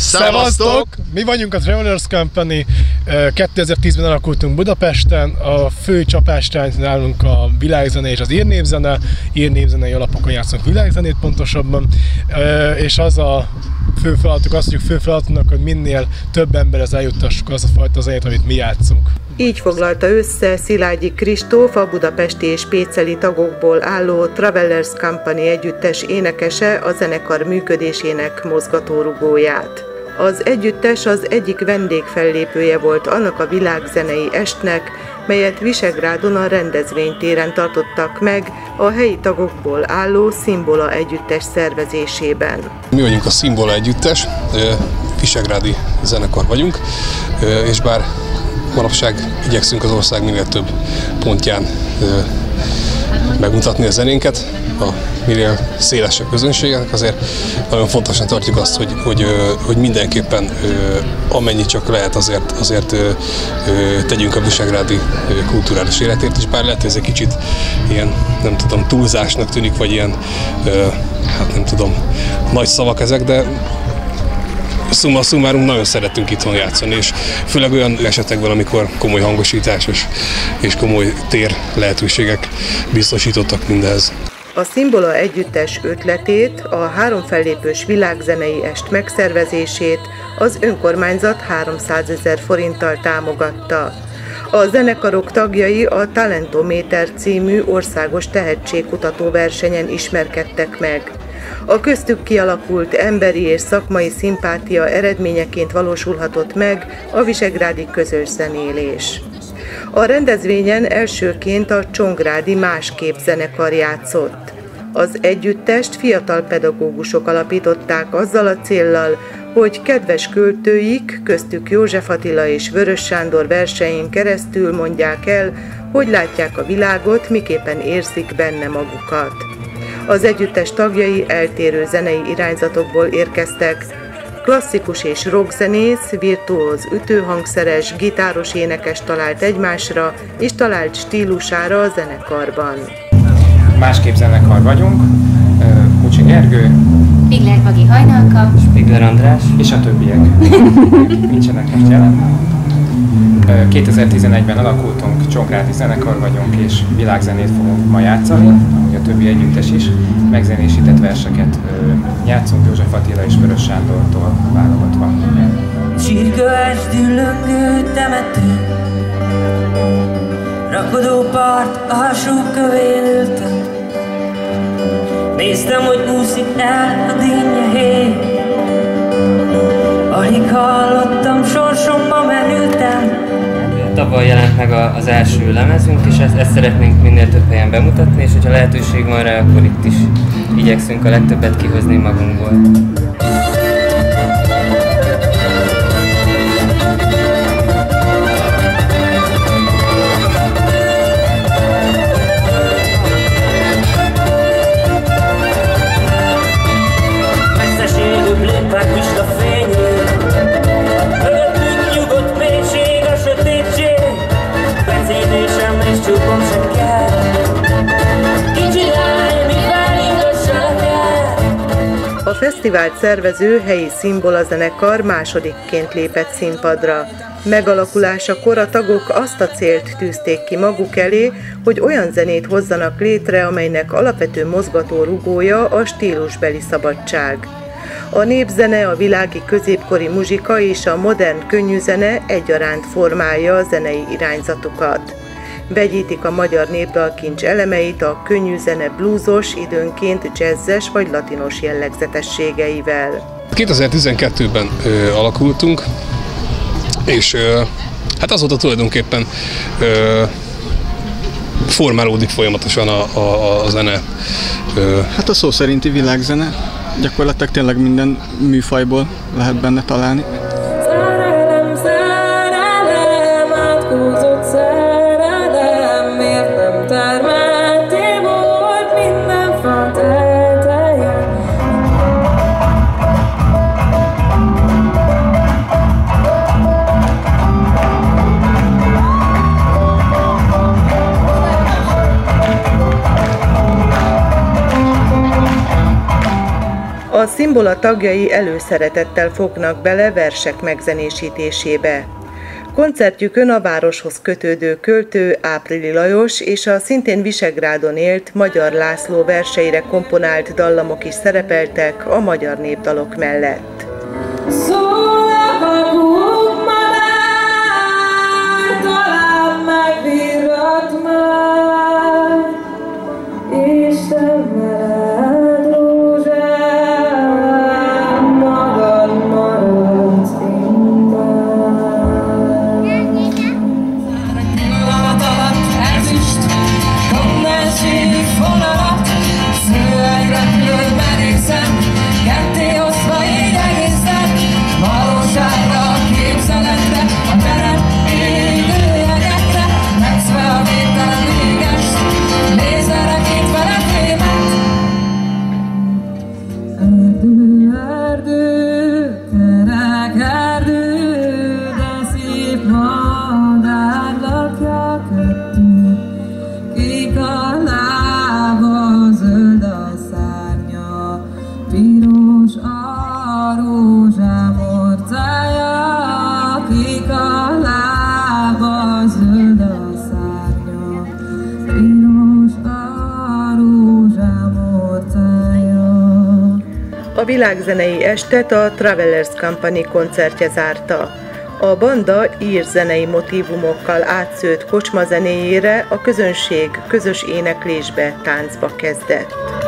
Szevasztok! Mi vagyunk a Travelers Company, 2010-ben alakultunk Budapesten, a fő csapástánc nálunk a világzene és az írnévzene, írnévzenei alapokon játszunk világzenét pontosabban, és az a fő feladatuk, azt mondjuk fő feladatunknak, hogy minél több emberhez eljuttassuk az a fajta zenét, amit mi játszunk. Így foglalta össze Szilágyi Kristóf, a budapesti és péceli tagokból álló Travelers Company együttes énekese a zenekar működésének mozgatórugóját. Az együttes az egyik vendégfellépője volt annak a világzenei estnek, melyet Visegrádon a rendezvénytéren tartottak meg a helyi tagokból álló Szimbola együttes szervezésében. Mi vagyunk a Szimbola együttes, visegrádi zenekar vagyunk, és bár manapság igyekszünk az ország minél több pontján megmutatni a zenénket, a minél szélesebb közönségnek, azért nagyon fontosan tartjuk azt, hogy, hogy, hogy mindenképpen amennyi csak lehet azért, azért tegyünk a visegrádi kulturális életért is, bár lehet, hogy ez egy kicsit ilyen, nem tudom, túlzásnak tűnik, vagy ilyen, hát nem tudom, nagy szavak ezek, de szumma szumárum nagyon szeretünk itthon játszani, és főleg olyan esetekben, amikor komoly hangosítás és, és komoly tér lehetőségek biztosítottak mindez. A Szimbola együttes ötletét, a három fellépős világzenei est megszervezését az önkormányzat 300 ezer forinttal támogatta. A zenekarok tagjai a Talentométer című országos tehetségkutató versenyen ismerkedtek meg. A köztük kialakult emberi és szakmai szimpátia eredményeként valósulhatott meg a visegrádi közös zenélés. A rendezvényen elsőként a Csongrádi Máskép zenekar játszott. Az együttest fiatal pedagógusok alapították azzal a céllal, hogy kedves költőik, köztük József Attila és Vörös Sándor versein keresztül mondják el, hogy látják a világot, miképpen érzik benne magukat. Az együttes tagjai eltérő zenei irányzatokból érkeztek, klasszikus és rockzenész, virtuóz ütőhangszeres, gitáros énekes talált egymásra, és talált stílusára a zenekarban. Másképp zenekar vagyunk, Kucsi Gergő, Pigler Pagi Hajnalka, Spigler András, és a többiek. Nincsenek most jelen. 2011-ben alakultunk, Csongrádi zenekar vagyunk, és világzenét fogunk ma játszani, többi együttes is. Megzenésített verseket játszunk József Attila és Vörös Sándortól válogatva. Csirkölás düllöngő temető Rakodó part alsó kövén ültem Néztem, hogy úszik el a dinnye hé Tavaly jelent meg az első lemezünk, és ezt, ezt szeretnénk minél több helyen bemutatni, és hogyha lehetőség van rá, akkor itt is igyekszünk a legtöbbet kihozni magunkból. Fesztivált szervező helyi szimbola zenekar másodikként lépett színpadra. Megalakulásakor a tagok azt a célt tűzték ki maguk elé, hogy olyan zenét hozzanak létre, amelynek alapvető mozgató rugója a stílusbeli szabadság. A népzene, a világi középkori muzsika és a modern könnyűzene egyaránt formálja a zenei irányzatokat vegyítik a magyar népdalkincs elemeit a könnyű zene blúzos, időnként jazzes vagy latinos jellegzetességeivel. 2012-ben ö, alakultunk, és ö, hát azóta tulajdonképpen ö, formálódik folyamatosan a, a, a zene. Ö, hát a szó szerinti világzene, gyakorlatilag tényleg minden műfajból lehet benne találni. A szimbola tagjai előszeretettel fognak bele versek megzenésítésébe. Koncertjükön a városhoz kötődő költő Áprili Lajos és a szintén Visegrádon élt Magyar László verseire komponált dallamok is szerepeltek a magyar népdalok mellett. A világzenei estet a Travelers Company koncertje zárta. A banda ír zenei motivumokkal átszőtt kocsma a közönség közös éneklésbe, táncba kezdett.